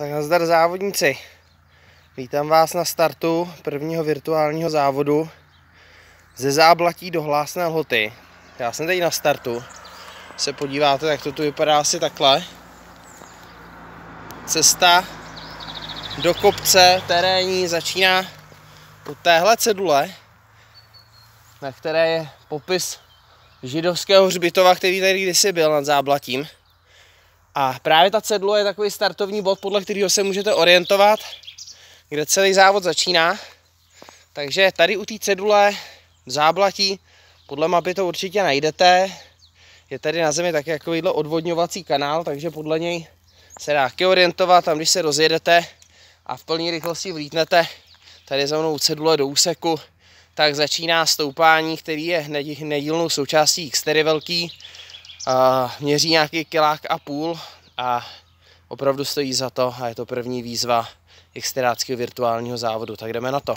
Tak nazdar závodníci. Vítám vás na startu prvního virtuálního závodu ze záblatí do hlásné lhoty. Já jsem tady na startu. Se podíváte, tak to tu vypadá asi takhle. Cesta do kopce terénní začíná u téhle cedule, na které je popis židovského hřbitova, který tady kdysi byl nad záblatím. A právě ta cedula je takový startovní bod, podle kterého se můžete orientovat, kde celý závod začíná. Takže tady u té cedule v záblatí, podle mapy to určitě najdete. Je tady na zemi taky takovýhle odvodňovací kanál, takže podle něj se dá taky orientovat. Tam, když se rozjedete a v plné rychlosti vlítnete tady za mnou cedule do úseku, tak začíná stoupání, který je nedílnou součástí Xtery velký a měří nějaký kilák a půl a opravdu stojí za to a je to první výzva Xteráckého virtuálního závodu, tak jdeme na to.